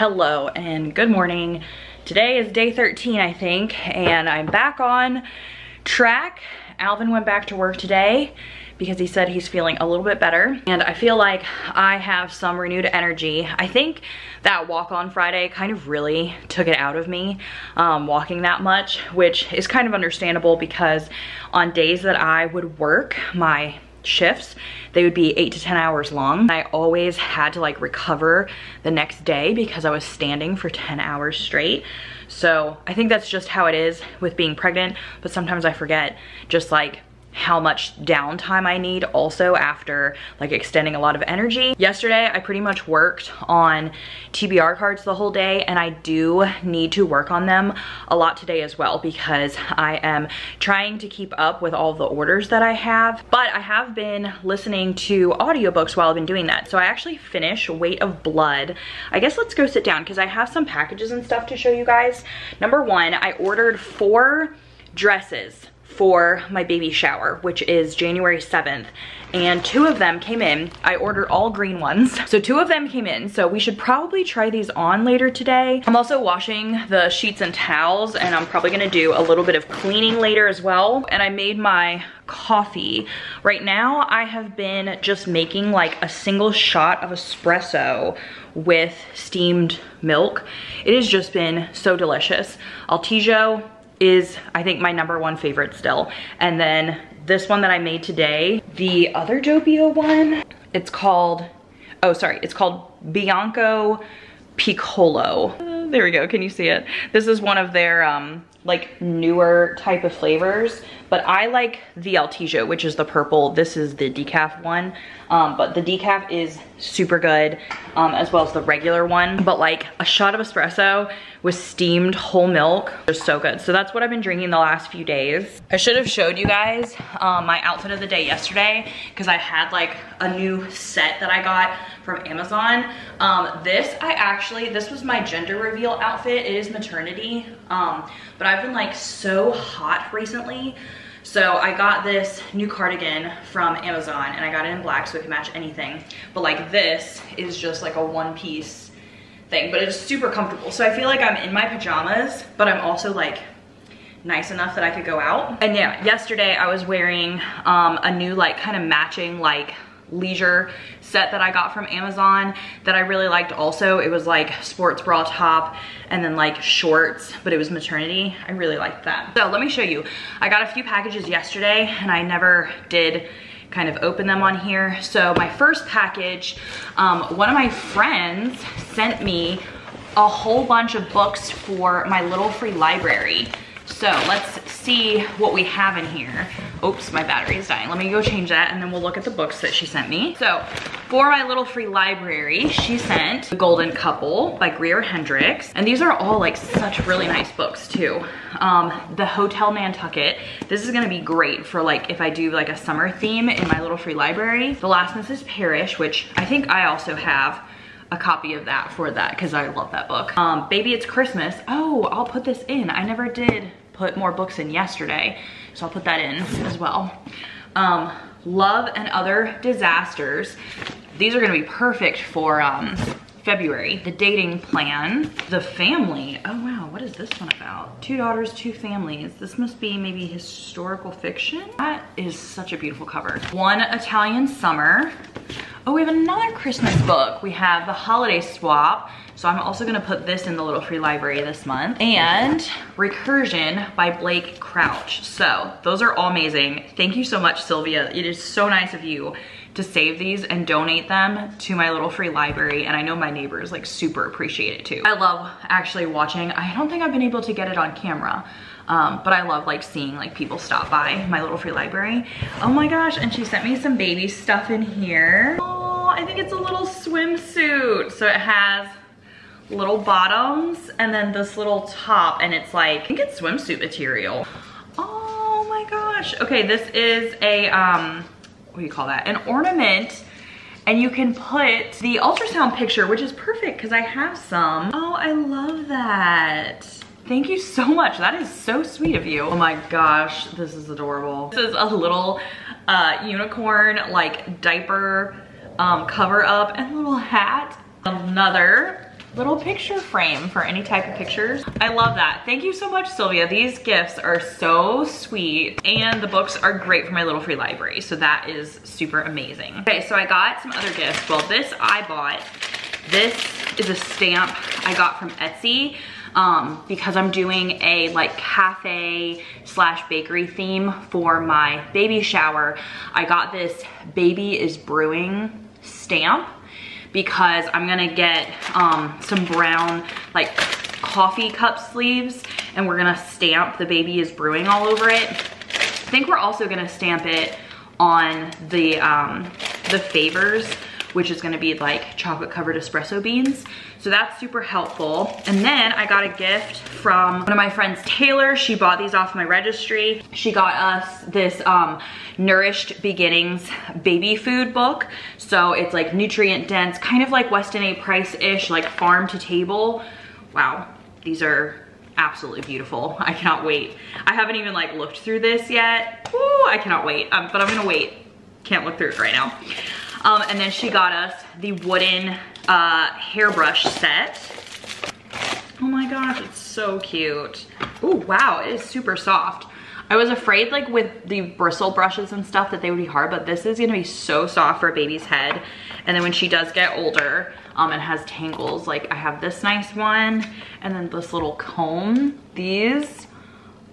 Hello and good morning. Today is day 13, I think, and I'm back on track. Alvin went back to work today because he said he's feeling a little bit better and I feel like I have some renewed energy. I think that walk on Friday kind of really took it out of me um, walking that much, which is kind of understandable because on days that I would work my shifts they would be eight to 10 hours long. I always had to like recover the next day because I was standing for 10 hours straight. So I think that's just how it is with being pregnant, but sometimes I forget just like how much downtime I need also after like extending a lot of energy. Yesterday, I pretty much worked on TBR cards the whole day and I do need to work on them a lot today as well because I am trying to keep up with all the orders that I have. But I have been listening to audiobooks while I've been doing that. So I actually finished Weight of Blood. I guess let's go sit down because I have some packages and stuff to show you guys. Number one, I ordered four dresses for my baby shower, which is January 7th. And two of them came in. I ordered all green ones. So two of them came in. So we should probably try these on later today. I'm also washing the sheets and towels and I'm probably gonna do a little bit of cleaning later as well. And I made my coffee. Right now I have been just making like a single shot of espresso with steamed milk. It has just been so delicious. Altissio is I think my number one favorite still. And then this one that I made today, the other Doppio one, it's called, oh sorry, it's called Bianco Piccolo. Uh, there we go, can you see it? This is one of their um, like newer type of flavors, but I like the Altissio, which is the purple. This is the decaf one, um, but the decaf is super good, um, as well as the regular one. But like a shot of espresso with steamed whole milk is so good. So that's what I've been drinking the last few days. I should have showed you guys um, my outfit of the day yesterday because I had like a new set that I got from Amazon. Um, this, I actually, this was my gender reveal outfit. It is maternity, um, but I've been like so hot recently. So I got this new cardigan from Amazon and I got it in black so it can match anything. But like this is just like a one piece thing, but it's super comfortable. So I feel like I'm in my pajamas, but I'm also like nice enough that I could go out. And yeah, yesterday I was wearing um, a new like kind of matching like leisure set that I got from Amazon that I really liked also. It was like sports bra top and then like shorts, but it was maternity. I really liked that. So let me show you. I got a few packages yesterday and I never did kind of open them on here. So my first package, um, one of my friends sent me a whole bunch of books for my little free library. So let's see what we have in here. Oops, my battery is dying. Let me go change that and then we'll look at the books that she sent me. So for my little free library, she sent The Golden Couple by Greer Hendricks. And these are all like such really nice books too. Um, the Hotel Nantucket. This is gonna be great for like if I do like a summer theme in my little free library. The Last Mrs. Parrish, which I think I also have a copy of that for that because I love that book. Um, Baby It's Christmas. Oh, I'll put this in. I never did put more books in yesterday, so I'll put that in as well. Um, Love and Other Disasters. These are gonna be perfect for um, February. The Dating Plan. The Family. Oh wow, what is this one about? Two daughters, two families. This must be maybe historical fiction. That is such a beautiful cover. One Italian Summer. Oh, we have another Christmas book. We have The Holiday Swap. So I'm also gonna put this in the little free library this month. And Recursion by Blake Crouch. So those are all amazing. Thank you so much, Sylvia. It is so nice of you to save these and donate them to my little free library. And I know my neighbors like super appreciate it too. I love actually watching. I don't think I've been able to get it on camera. Um, but I love like seeing like people stop by my little free library. Oh my gosh, and she sent me some baby stuff in here. Oh, I think it's a little swimsuit. So it has little bottoms and then this little top and it's like, I think it's swimsuit material. Oh my gosh. Okay, this is a, um, what do you call that? An ornament and you can put the ultrasound picture, which is perfect because I have some. Oh, I love that. Thank you so much. That is so sweet of you. Oh my gosh, this is adorable. This is a little uh, unicorn like diaper um, cover up and little hat. Another little picture frame for any type of pictures. I love that. Thank you so much, Sylvia. These gifts are so sweet and the books are great for my little free library. So that is super amazing. Okay, so I got some other gifts. Well, this I bought. This is a stamp I got from Etsy um, because I'm doing a like cafe slash bakery theme for my baby shower. I got this baby is brewing stamp because I'm gonna get um, some brown like coffee cup sleeves and we're gonna stamp the baby is brewing all over it. I think we're also gonna stamp it on the, um, the favors which is gonna be like chocolate covered espresso beans. So that's super helpful. And then I got a gift from one of my friends, Taylor. She bought these off my registry. She got us this um, Nourished Beginnings baby food book. So it's like nutrient dense, kind of like Weston A. Price-ish, like farm to table. Wow, these are absolutely beautiful. I cannot wait. I haven't even like looked through this yet. Ooh, I cannot wait, um, but I'm gonna wait. Can't look through it right now. Um, and then she got us the wooden uh, hairbrush set. Oh my gosh, it's so cute. Oh wow, it is super soft. I was afraid like with the bristle brushes and stuff that they would be hard, but this is gonna be so soft for a baby's head. And then when she does get older um, and has tangles, like I have this nice one and then this little comb. These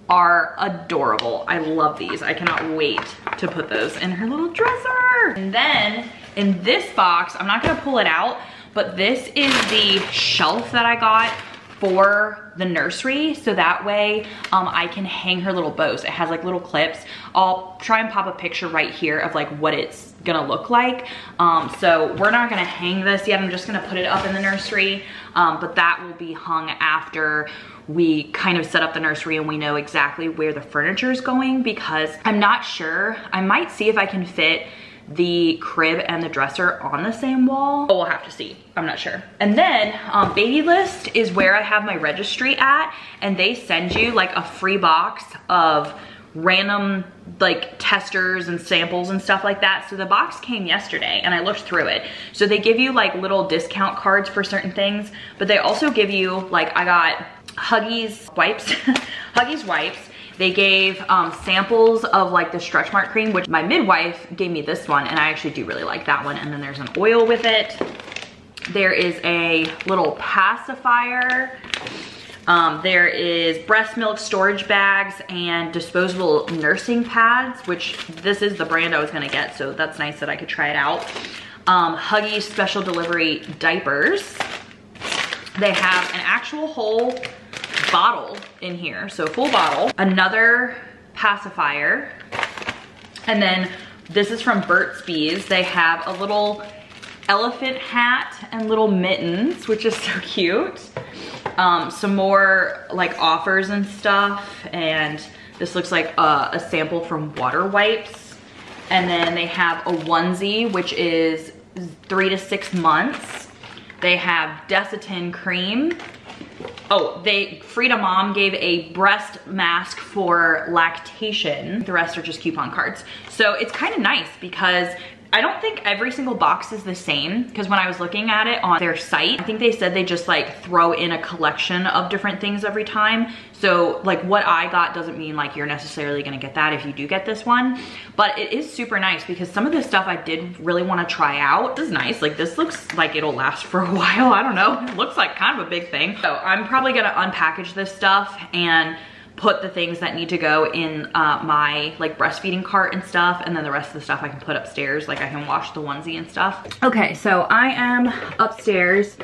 are adorable. I love these. I cannot wait to put those in her little dresser. And then in this box, I'm not gonna pull it out, but this is the shelf that I got for the nursery so that way um, I can hang her little bows. It has like little clips. I'll try and pop a picture right here of like what it's gonna look like. Um, so we're not gonna hang this yet. I'm just gonna put it up in the nursery, um, but that will be hung after we kind of set up the nursery and we know exactly where the furniture is going because I'm not sure. I might see if I can fit the crib and the dresser on the same wall. But we'll have to see, I'm not sure. And then um, Babylist is where I have my registry at and they send you like a free box of random like testers and samples and stuff like that. So the box came yesterday and I looked through it. So they give you like little discount cards for certain things, but they also give you like I got Huggies wipes, Huggies wipes, they gave um, samples of like the stretch mark cream, which my midwife gave me this one and I actually do really like that one. And then there's an oil with it. There is a little pacifier. Um, there is breast milk storage bags and disposable nursing pads, which this is the brand I was gonna get, so that's nice that I could try it out. Um, Huggies special delivery diapers. They have an actual whole bottle in here, so full bottle. Another pacifier. And then this is from Burt's Bees. They have a little elephant hat and little mittens, which is so cute. Um, some more like offers and stuff. And this looks like a, a sample from Water Wipes. And then they have a onesie, which is three to six months. They have Desitin cream, Oh, they, Frida Mom gave a breast mask for lactation. The rest are just coupon cards. So it's kind of nice because I don't think every single box is the same because when I was looking at it on their site, I think they said they just like throw in a collection of different things every time. So like what I got doesn't mean like you're necessarily gonna get that if you do get this one. But it is super nice because some of this stuff I did really wanna try out. This is nice, like this looks like it'll last for a while. I don't know, it looks like kind of a big thing. So I'm probably gonna unpackage this stuff and put the things that need to go in uh, my like breastfeeding cart and stuff and then the rest of the stuff I can put upstairs like I can wash the onesie and stuff. Okay so I am upstairs.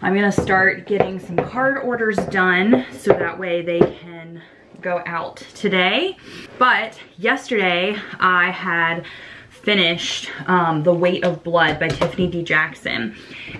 I'm gonna start getting some card orders done so that way they can go out today. But yesterday I had finished um, The Weight of Blood by Tiffany D. Jackson.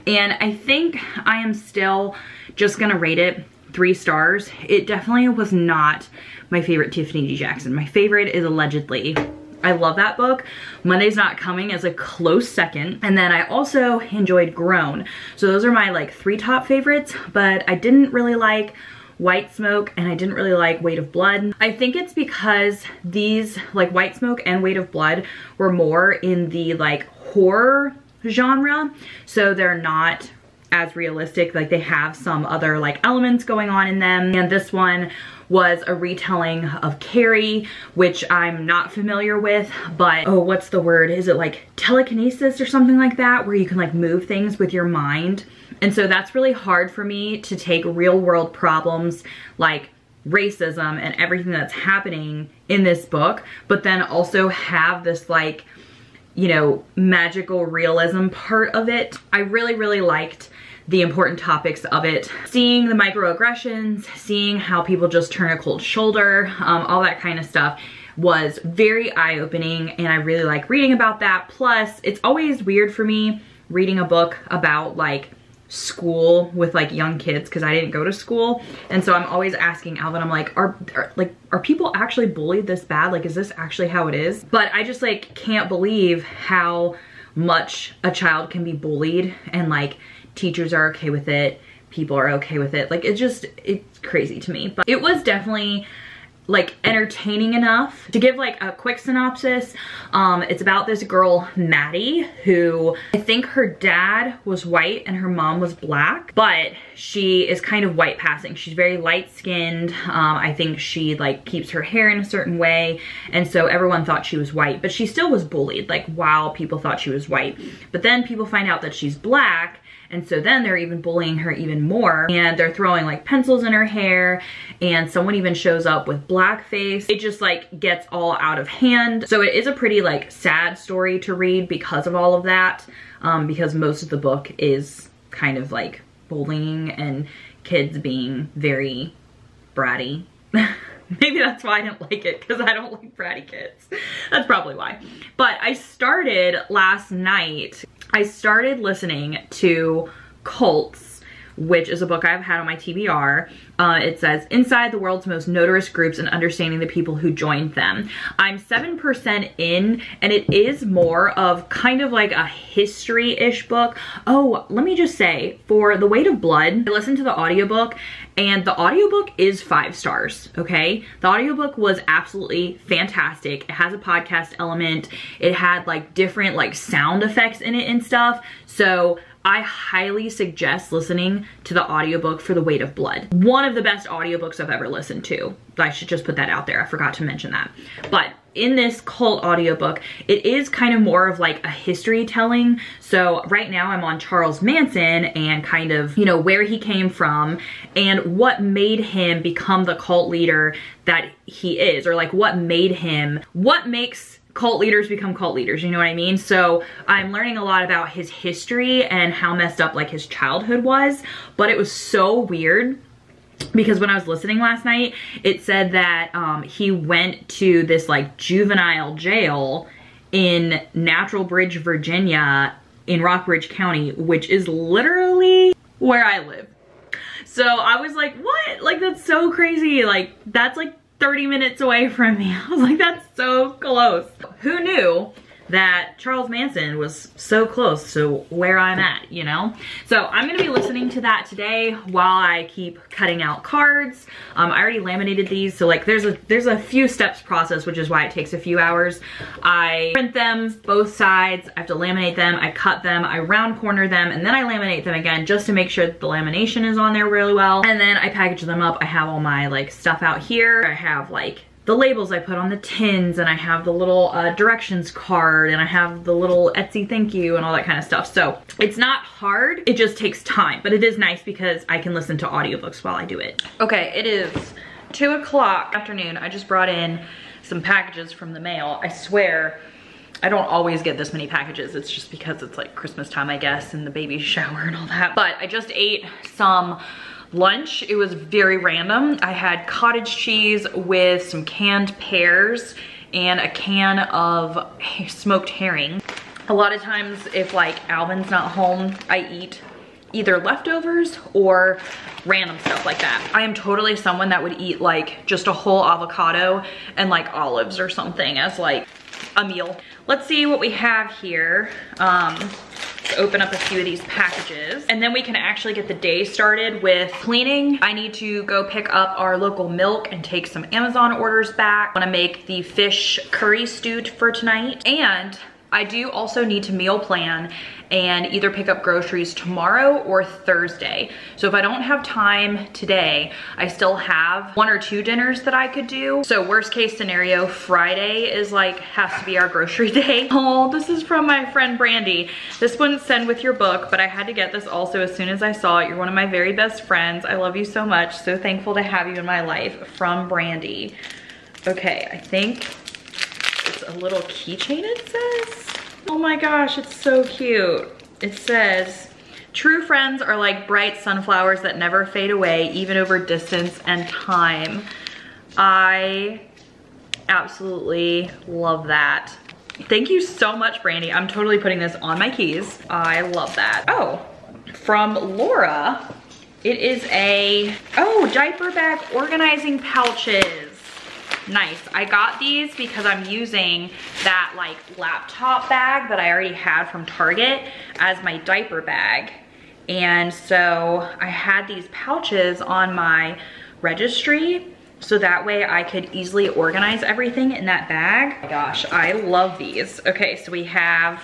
And I think I am still just gonna rate it three stars. It definitely was not my favorite Tiffany D. Jackson. My favorite is Allegedly. I love that book. Monday's Not Coming is a close second. And then I also enjoyed Grown. So those are my like three top favorites, but I didn't really like White Smoke and I didn't really like Weight of Blood. I think it's because these like White Smoke and Weight of Blood were more in the like horror genre. So they're not as realistic. Like they have some other like elements going on in them. And this one was a retelling of Carrie, which I'm not familiar with, but oh, what's the word? Is it like telekinesis or something like that, where you can like move things with your mind? And so that's really hard for me to take real world problems like racism and everything that's happening in this book, but then also have this like, you know, magical realism part of it. I really, really liked the important topics of it. Seeing the microaggressions, seeing how people just turn a cold shoulder, um, all that kind of stuff was very eye-opening and I really like reading about that. Plus, it's always weird for me reading a book about like school with like young kids because I didn't go to school. And so I'm always asking Alvin, I'm like, are, are, like, are people actually bullied this bad? Like, is this actually how it is? But I just like can't believe how much a child can be bullied and like teachers are okay with it people are okay with it. Like it just it's crazy to me. But it was definitely like entertaining enough. To give like a quick synopsis um it's about this girl maddie who i think her dad was white and her mom was black but she is kind of white passing. She's very light skinned um i think she like keeps her hair in a certain way and so everyone thought she was white but she still was bullied. Like while people thought she was white. But then people find out that she's black and so then they're even bullying her even more and they're throwing like pencils in her hair and someone even shows up with blackface. It just like gets all out of hand. So it is a pretty like sad story to read because of all of that. Um, because most of the book is kind of like bullying and kids being very bratty. Maybe that's why I didn't like it because I don't like bratty kids. That's probably why. But I started last night I started listening to Cults, which is a book I've had on my TBR. Uh, it says, Inside the World's Most Notorious Groups and Understanding the People Who Joined Them. I'm 7% in, and it is more of kind of like a history-ish book. Oh, let me just say, for The Weight of Blood, I listened to the audiobook, and the audiobook is five stars, okay? The audiobook was absolutely fantastic. It has a podcast element. It had like different like sound effects in it and stuff. So I highly suggest listening to the audiobook for The Weight of Blood. One of the best audiobooks I've ever listened to. I should just put that out there. I forgot to mention that. But in this cult audiobook, it is kind of more of like a history telling. So right now I'm on Charles Manson and kind of, you know, where he came from and what made him become the cult leader that he is or like what made him, what makes cult leaders become cult leaders, you know what I mean? So I'm learning a lot about his history and how messed up like his childhood was, but it was so weird because when I was listening last night, it said that um, he went to this like juvenile jail in Natural Bridge, Virginia in Rockbridge County, which is literally where I live. So I was like, what? Like, that's so crazy. Like, that's like 30 minutes away from me. I was like, that's so close. Who knew that Charles Manson was so close to where I'm at, you know? So I'm gonna be listening to that today while I keep cutting out cards. Um, I already laminated these, so like there's a there's a few steps process, which is why it takes a few hours. I print them both sides, I have to laminate them, I cut them, I round corner them, and then I laminate them again just to make sure that the lamination is on there really well. And then I package them up. I have all my like stuff out here. I have like the labels I put on the tins and I have the little uh, directions card and I have the little Etsy thank you and all that kind of stuff. So it's not hard, it just takes time, but it is nice because I can listen to audiobooks while I do it. Okay, it is two o'clock afternoon. I just brought in some packages from the mail. I swear, I don't always get this many packages. It's just because it's like Christmas time, I guess, and the baby shower and all that. But I just ate some lunch. It was very random. I had cottage cheese with some canned pears and a can of smoked herring. A lot of times if like Alvin's not home, I eat either leftovers or random stuff like that. I am totally someone that would eat like just a whole avocado and like olives or something as like a meal. Let's see what we have here. Um, open up a few of these packages and then we can actually get the day started with cleaning. I need to go pick up our local milk and take some Amazon orders back. I wanna make the fish curry stew for tonight and I do also need to meal plan and either pick up groceries tomorrow or Thursday. So if I don't have time today, I still have one or two dinners that I could do. So worst case scenario, Friday is like, has to be our grocery day. Oh, this is from my friend Brandy. This wouldn't send with your book, but I had to get this also as soon as I saw it. You're one of my very best friends. I love you so much. So thankful to have you in my life from Brandy. Okay, I think it's a little keychain it says. Oh my gosh, it's so cute. It says, true friends are like bright sunflowers that never fade away, even over distance and time. I absolutely love that. Thank you so much, Brandy. I'm totally putting this on my keys. I love that. Oh, from Laura, it is a, oh, diaper bag organizing pouches. Nice. I got these because I'm using that like laptop bag that I already had from Target as my diaper bag. And so I had these pouches on my registry so that way I could easily organize everything in that bag. Oh gosh, I love these. Okay, so we have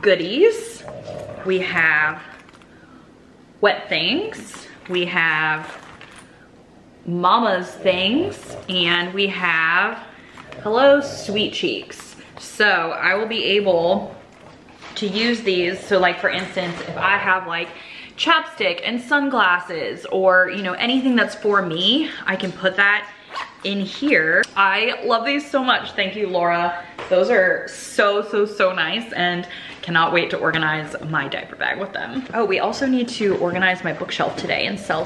goodies. We have wet things. We have mama's things and we have hello sweet cheeks. So i will be able to use these so like for instance if i have like chapstick and sunglasses or you know anything that's for me i can put that in here. I love these so much. Thank you laura. Those are so so so nice and cannot wait to organize my diaper bag with them. Oh we also need to organize my bookshelf today and sell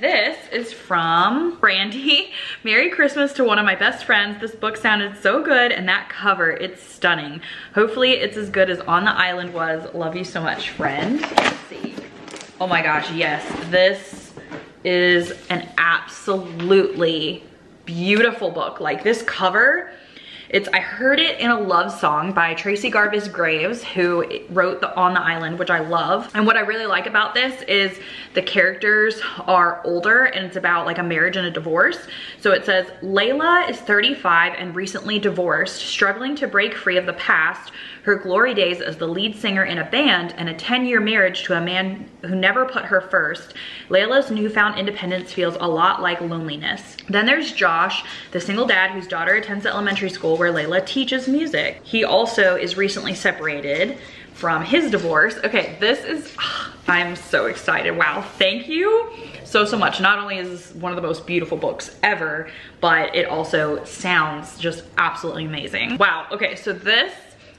this is from Brandy. Merry Christmas to one of my best friends. This book sounded so good and that cover, it's stunning. Hopefully it's as good as On the Island was. Love you so much, friend. Let's see. Oh my gosh, yes. This is an absolutely beautiful book. Like this cover it's I heard it in a love song by Tracey Garvis Graves, who wrote the On the Island, which I love. And what I really like about this is the characters are older and it's about like a marriage and a divorce. So it says, Layla is 35 and recently divorced, struggling to break free of the past, her glory days as the lead singer in a band, and a 10-year marriage to a man who never put her first. Layla's newfound independence feels a lot like loneliness. Then there's Josh, the single dad whose daughter attends the elementary school where Layla teaches music. He also is recently separated from his divorce. Okay, this is, I'm so excited. Wow, thank you so, so much. Not only is this one of the most beautiful books ever, but it also sounds just absolutely amazing. Wow, okay, so this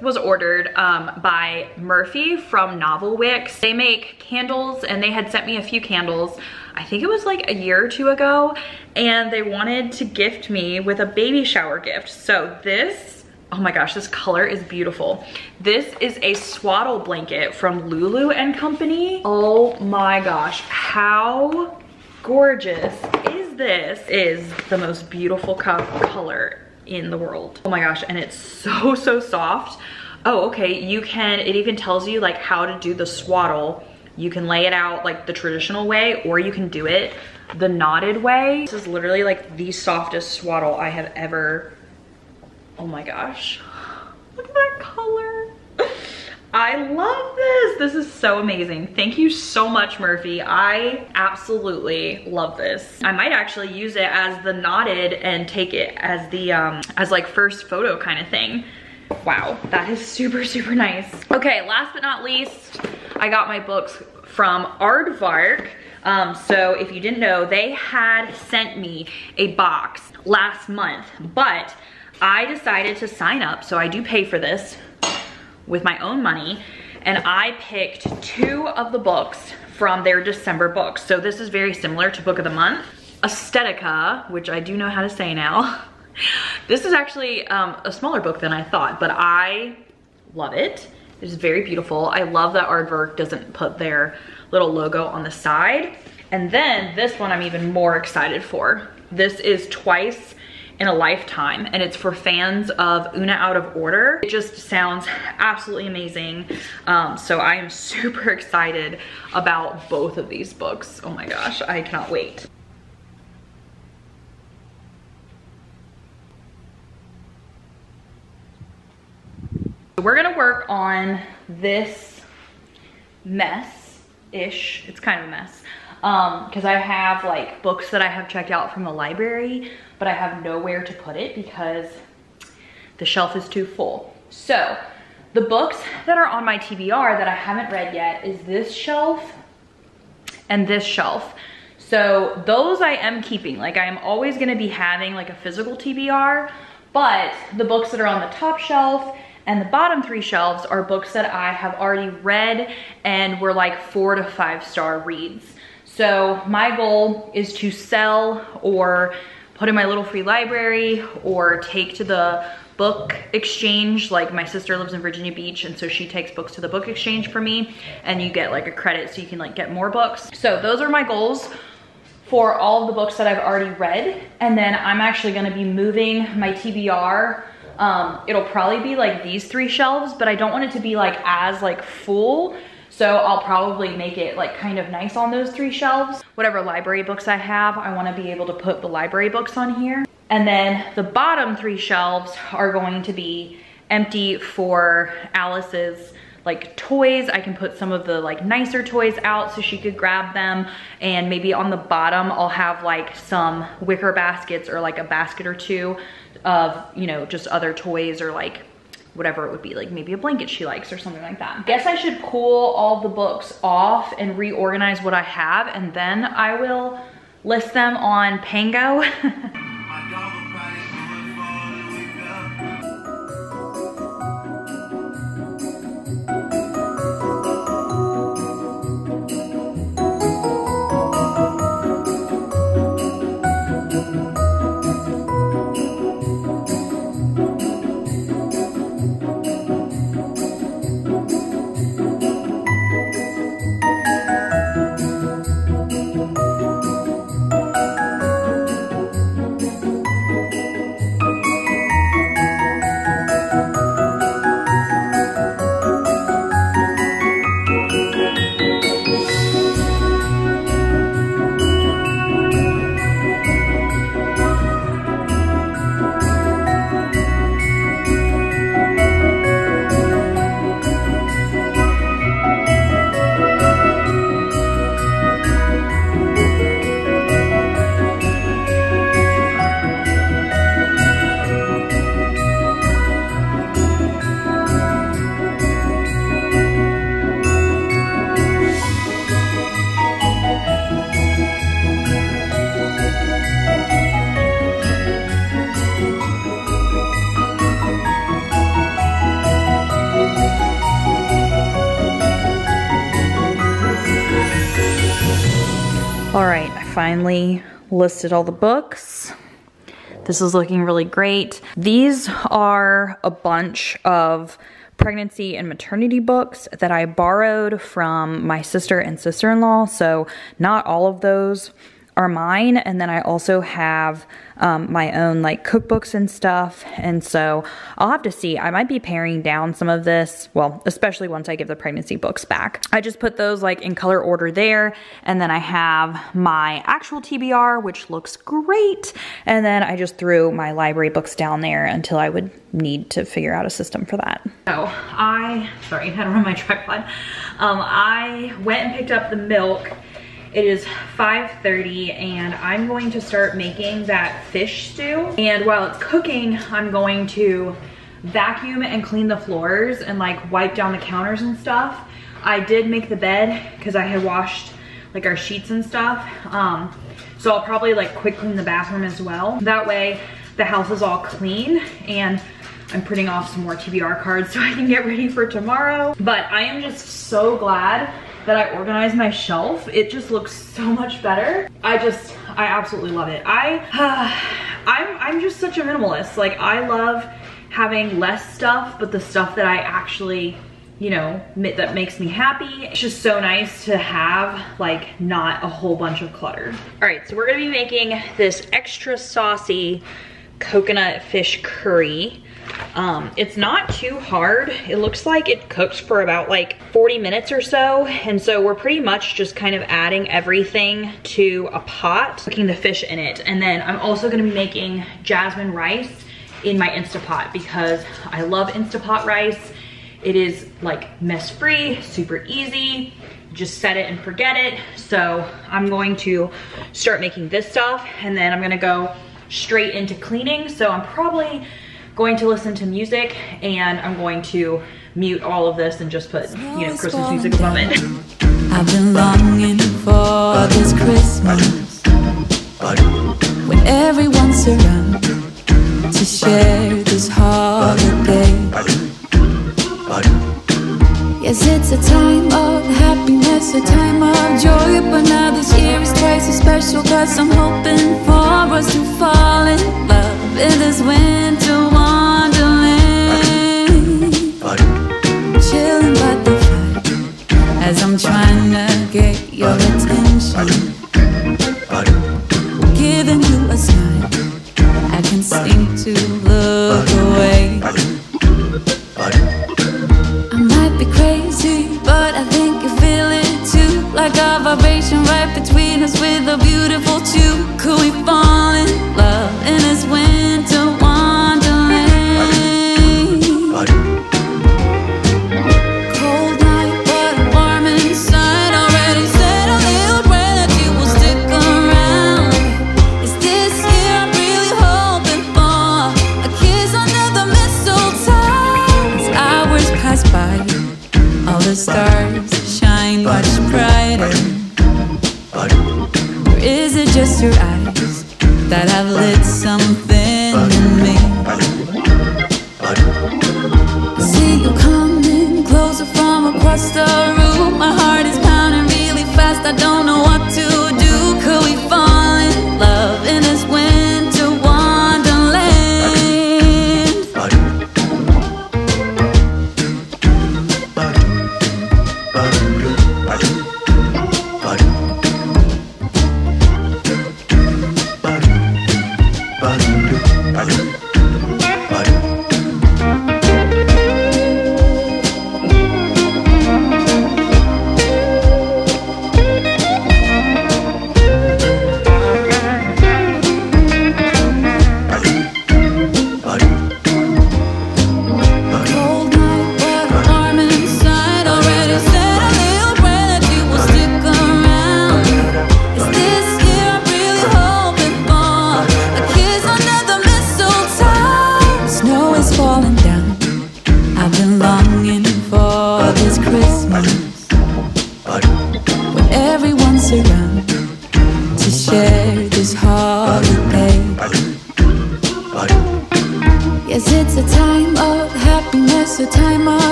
was ordered um, by Murphy from Novel Wicks. They make candles and they had sent me a few candles. I think it was like a year or two ago and they wanted to gift me with a baby shower gift. So this, oh my gosh, this color is beautiful. This is a swaddle blanket from Lulu and Company. Oh my gosh, how gorgeous is this? Is the most beautiful color in the world. Oh my gosh, and it's so, so soft. Oh, okay, you can, it even tells you like how to do the swaddle. You can lay it out like the traditional way or you can do it the knotted way. This is literally like the softest swaddle I have ever, oh my gosh. Look at that color. I love this. This is so amazing. Thank you so much, Murphy. I absolutely love this. I might actually use it as the knotted and take it as the, um, as like first photo kind of thing. Wow, that is super, super nice. Okay, last but not least, I got my books from Aardvark. Um, so if you didn't know, they had sent me a box last month, but I decided to sign up, so I do pay for this with my own money and I picked two of the books from their December books. So this is very similar to Book of the Month. Aesthetica, which I do know how to say now. this is actually um, a smaller book than I thought, but I love it. It's very beautiful. I love that Aardvark doesn't put their little logo on the side. And then this one I'm even more excited for. This is Twice in a lifetime and it's for fans of Oona Out of Order. It just sounds absolutely amazing. Um, so I am super excited about both of these books. Oh my gosh, I cannot wait. We're gonna work on this mess-ish. It's kind of a mess. Um, cause I have like books that I have checked out from the library, but I have nowhere to put it because the shelf is too full. So the books that are on my TBR that I haven't read yet is this shelf and this shelf. So those I am keeping. Like I am always gonna be having like a physical TBR, but the books that are on the top shelf and the bottom three shelves are books that I have already read and were like four to five star reads. So my goal is to sell or put in my little free library or take to the book exchange. Like my sister lives in Virginia Beach and so she takes books to the book exchange for me and you get like a credit so you can like get more books. So those are my goals for all of the books that I've already read. And then I'm actually gonna be moving my TBR. Um, it'll probably be like these three shelves, but I don't want it to be like as like full. So I'll probably make it like kind of nice on those three shelves. Whatever library books I have, I wanna be able to put the library books on here. And then the bottom three shelves are going to be empty for Alice's like toys. I can put some of the like nicer toys out so she could grab them. And maybe on the bottom, I'll have like some wicker baskets or like a basket or two of, you know, just other toys or like whatever it would be, like maybe a blanket she likes or something like that. Guess I should pull all the books off and reorganize what I have and then I will list them on Pango. listed all the books. This is looking really great. These are a bunch of pregnancy and maternity books that I borrowed from my sister and sister-in-law. So not all of those are mine. And then I also have um, my own like cookbooks and stuff. And so I'll have to see. I might be paring down some of this. Well, especially once I give the pregnancy books back. I just put those like in color order there. And then I have my actual TBR, which looks great. And then I just threw my library books down there until I would need to figure out a system for that. So I, sorry, I had to run my tripod. Um, I went and picked up the milk it is 5.30 and I'm going to start making that fish stew. And while it's cooking, I'm going to vacuum and clean the floors and like wipe down the counters and stuff. I did make the bed because I had washed like our sheets and stuff. Um, so I'll probably like quick clean the bathroom as well. That way the house is all clean and I'm printing off some more TBR cards so I can get ready for tomorrow. But I am just so glad that I organized my shelf. It just looks so much better. I just, I absolutely love it. I, uh, I'm, I'm just such a minimalist. Like I love having less stuff, but the stuff that I actually you know, that makes me happy. It's just so nice to have like not a whole bunch of clutter. All right, so we're gonna be making this extra saucy coconut fish curry. Um, it's not too hard. It looks like it cooks for about like 40 minutes or so. And so we're pretty much just kind of adding everything to a pot, cooking the fish in it. And then I'm also gonna be making jasmine rice in my Instapot because I love Instapot rice It is like mess free, super easy, just set it and forget it. So I'm going to start making this stuff and then I'm gonna go straight into cleaning. So I'm probably going to listen to music and I'm going to mute all of this and just put, you know, Christmas music above it. I've been longing for this Christmas when everyone's around to share this holiday. Yes, it's a time of happiness, a time of joy, but now this year is twice as special cause I'm hoping for us to fall in love in this winter as I'm trying that I've lit something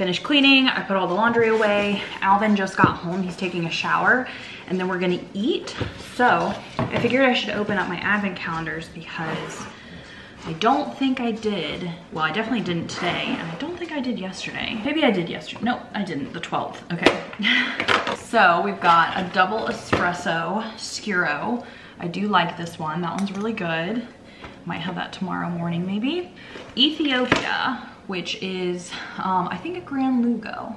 finished cleaning, I put all the laundry away. Alvin just got home, he's taking a shower, and then we're gonna eat. So, I figured I should open up my advent calendars because I don't think I did, well, I definitely didn't today, and I don't think I did yesterday. Maybe I did yesterday, no, I didn't, the 12th, okay. so, we've got a double espresso Scuro. I do like this one, that one's really good. Might have that tomorrow morning maybe. Ethiopia, which is, um, I think a Grand Lugo.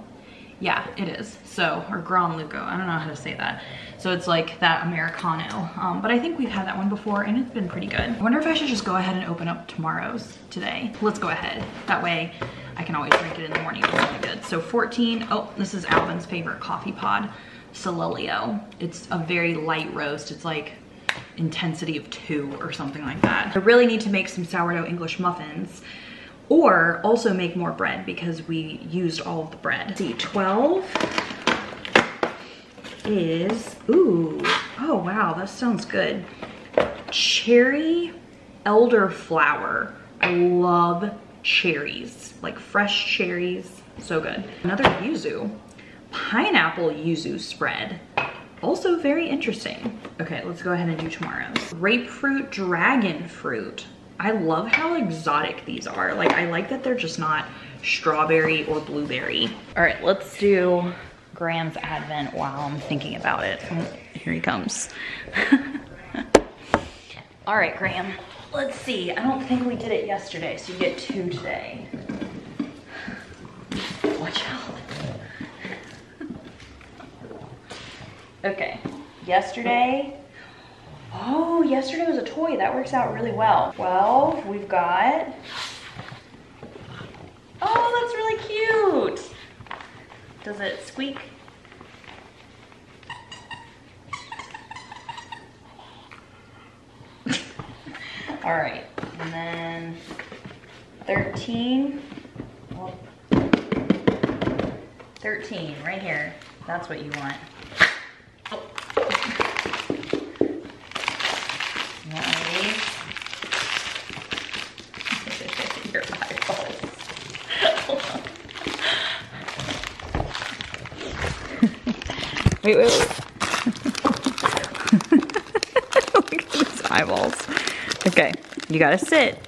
Yeah, it is. So, or Grand Lugo, I don't know how to say that. So it's like that Americano. Um, but I think we've had that one before and it's been pretty good. I wonder if I should just go ahead and open up tomorrow's today. Let's go ahead. That way I can always drink it in the morning. It's really good. So 14, oh, this is Alvin's favorite coffee pod, Solelio. It's a very light roast. It's like intensity of two or something like that. I really need to make some sourdough English muffins or also make more bread because we used all of the bread. Let's see, 12 is, ooh, oh wow, that sounds good. Cherry elderflower. I love cherries, like fresh cherries, so good. Another yuzu, pineapple yuzu spread. Also very interesting. Okay, let's go ahead and do tomorrow's. Grapefruit dragon fruit. I love how exotic these are. Like, I like that they're just not strawberry or blueberry. All right, let's do Graham's Advent while I'm thinking about it. Oh, here he comes. All right, Graham, let's see. I don't think we did it yesterday, so you get two today. Watch out. Okay, yesterday yesterday was a toy. That works out really well. Well, we've got. Oh, that's really cute. Does it squeak? All right, and then 13. Well, 13, right here. That's what you want. Oh. You want one of these? Your eyeballs. Wait, wait, wait. Look at his eyeballs. Okay, you gotta sit.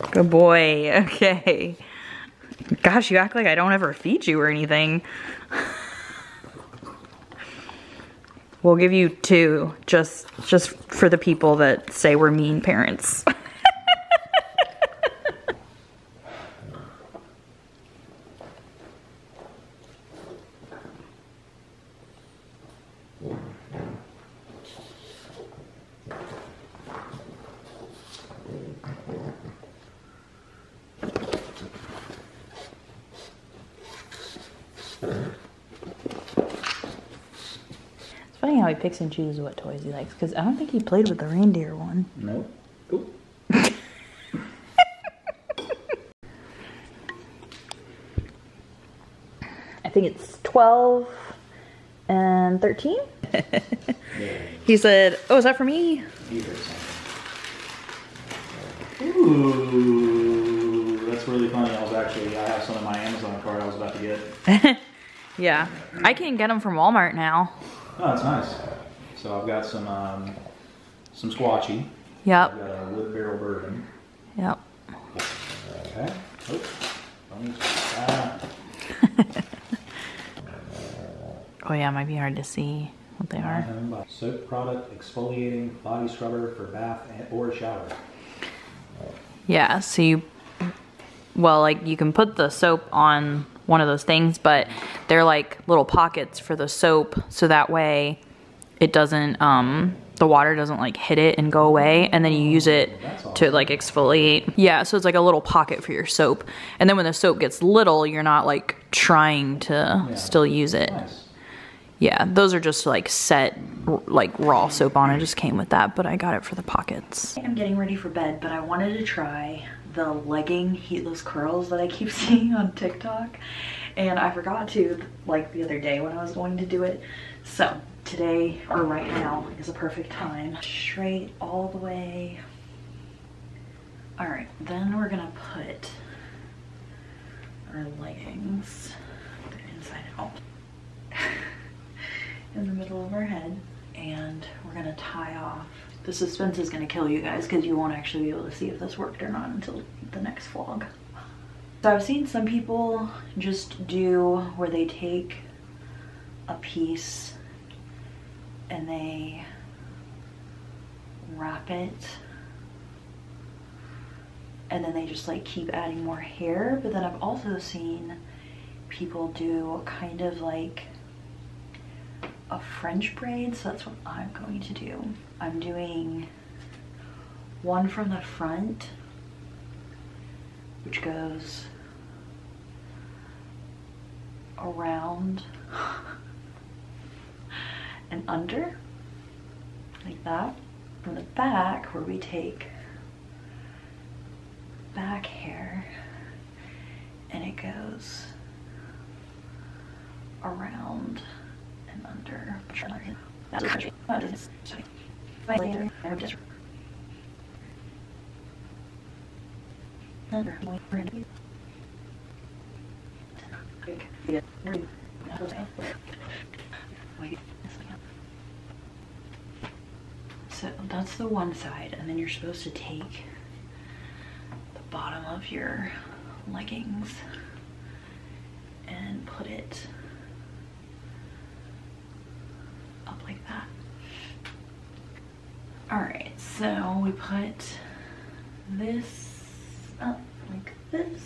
Good boy. Okay. Gosh, you act like I don't ever feed you or anything. We'll give you two just just for the people that say we're mean parents. How he picks and chooses what toys he likes because I don't think he played with the reindeer one. Nope. Oop. I think it's 12 and 13. he said, Oh, is that for me? Ooh, that's really funny. I was actually, I have some in my Amazon cart I was about to get. Yeah. I can get them from Walmart now. Oh, that's nice. So I've got some, um, some squatchy. Yep. I've got a wood barrel bourbon. Yep. Okay. Oop. Don't use that. Oh, yeah, it might be hard to see what they are. Soap product exfoliating body scrubber for bath or shower. Yeah, so you, well, like you can put the soap on one of those things, but they're like little pockets for the soap, so that way it doesn't, um, the water doesn't like hit it and go away, and then you use it to like exfoliate. Yeah, so it's like a little pocket for your soap, and then when the soap gets little, you're not like trying to Yeah. still use it. Nice. Yeah, those are just like set, like raw soap on. It just came with that, but I got it for the pockets. I'm getting ready for bed, but I wanted to try the legging heatless curls that I keep seeing on TikTok. And I forgot to, like the other day when I was going to do it. So today, or right now, is a perfect time. Straight all the way. All right, then we're gonna put our leggings inside out in the middle of our head and we're gonna tie off. The suspense is gonna kill you guys because you won't actually be able to see if this worked or not until the next vlog. So I've seen some people just do where they take a piece and they wrap it and then they just like keep adding more hair but then I've also seen people do kind of like a French braid, so that's what I'm going to do. I'm doing one from the front, which goes around and under, like that. From the back, where we take back hair and it goes around and under. That's a country. Oh, it is. Sorry. Later, I would just. So that's the one side, and then you're supposed to take the bottom of your leggings and put it up like that. All right, so we put this up like this.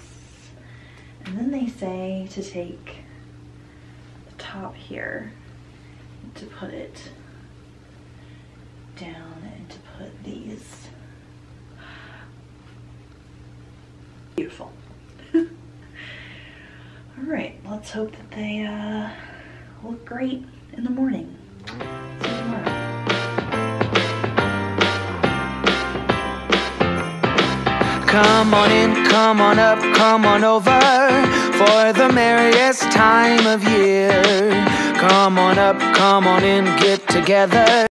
And then they say to take the top here to put it down and to put these. Beautiful. All right, let's hope that they uh, look great in the morning. Come on in, come on up, come on over for the merriest time of year. Come on up, come on in, get together.